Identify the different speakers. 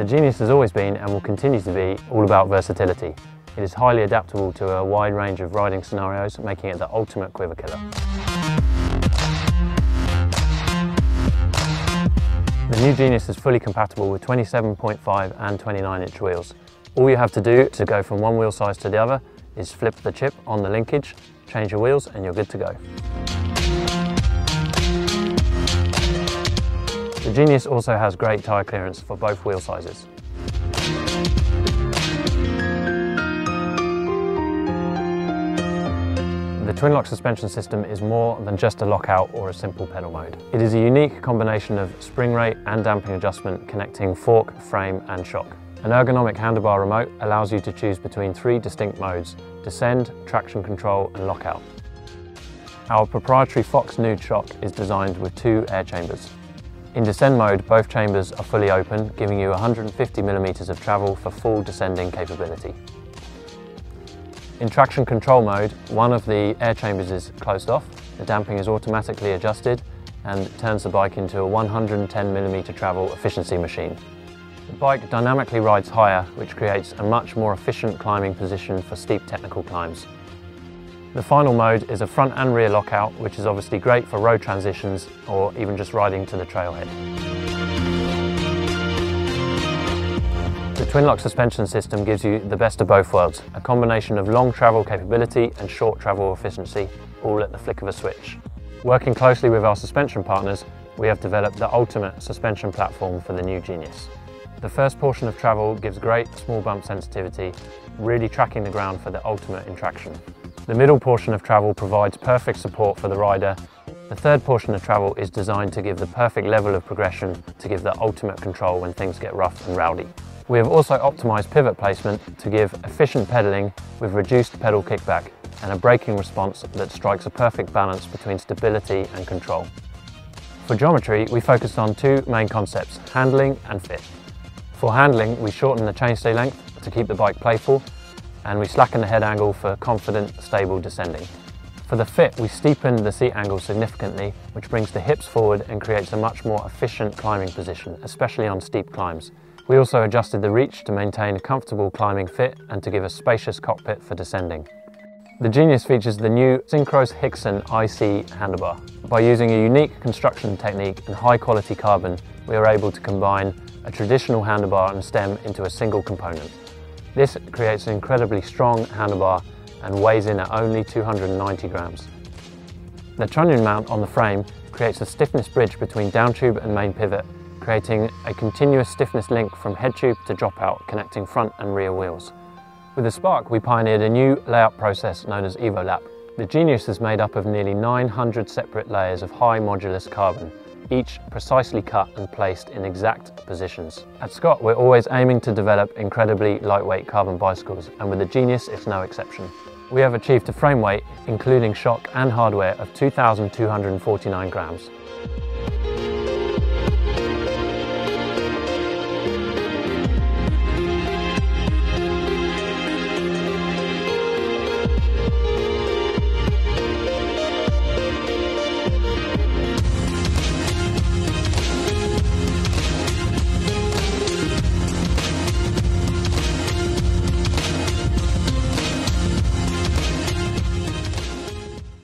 Speaker 1: The Genius has always been and will continue to be all about versatility. It is highly adaptable to a wide range of riding scenarios, making it the ultimate quiver killer. The new Genius is fully compatible with 27.5 and 29 inch wheels. All you have to do to go from one wheel size to the other is flip the chip on the linkage, change your wheels and you're good to go. The Genius also has great tyre clearance for both wheel sizes. The TwinLoc suspension system is more than just a lockout or a simple pedal mode. It is a unique combination of spring rate and damping adjustment connecting fork, frame and shock. An ergonomic handlebar remote allows you to choose between three distinct modes, descend, traction control and lockout. Our proprietary Fox Nude shock is designed with two air chambers. In descend mode, both chambers are fully open, giving you 150 millimeters of travel for full descending capability. In traction control mode, one of the air chambers is closed off, the damping is automatically adjusted and turns the bike into a 110mm travel efficiency machine. The bike dynamically rides higher, which creates a much more efficient climbing position for steep technical climbs. The final mode is a front and rear lockout, which is obviously great for road transitions or even just riding to the trailhead. The TwinLoc suspension system gives you the best of both worlds, a combination of long travel capability and short travel efficiency, all at the flick of a switch. Working closely with our suspension partners, we have developed the ultimate suspension platform for the new Genius. The first portion of travel gives great small bump sensitivity, really tracking the ground for the ultimate in traction. The middle portion of travel provides perfect support for the rider. The third portion of travel is designed to give the perfect level of progression to give the ultimate control when things get rough and rowdy. We have also optimised pivot placement to give efficient pedalling with reduced pedal kickback and a braking response that strikes a perfect balance between stability and control. For geometry, we focused on two main concepts, handling and fit. For handling, we shorten the chainstay length to keep the bike playful and we slacken the head angle for confident, stable descending. For the fit, we steepen the seat angle significantly, which brings the hips forward and creates a much more efficient climbing position, especially on steep climbs. We also adjusted the reach to maintain a comfortable climbing fit and to give a spacious cockpit for descending. The Genius features the new Syncros Hixon IC handlebar. By using a unique construction technique and high quality carbon, we are able to combine a traditional handlebar and stem into a single component. This creates an incredibly strong handlebar and weighs in at only 290 grams. The trunnion mount on the frame creates a stiffness bridge between down tube and main pivot creating a continuous stiffness link from head tube to dropout connecting front and rear wheels. With the Spark, we pioneered a new layout process known as EvoLap. The Genius is made up of nearly 900 separate layers of high modulus carbon, each precisely cut and placed in exact positions. At Scott, we're always aiming to develop incredibly lightweight carbon bicycles, and with the Genius, it's no exception. We have achieved a frame weight, including shock and hardware, of 2,249 grams.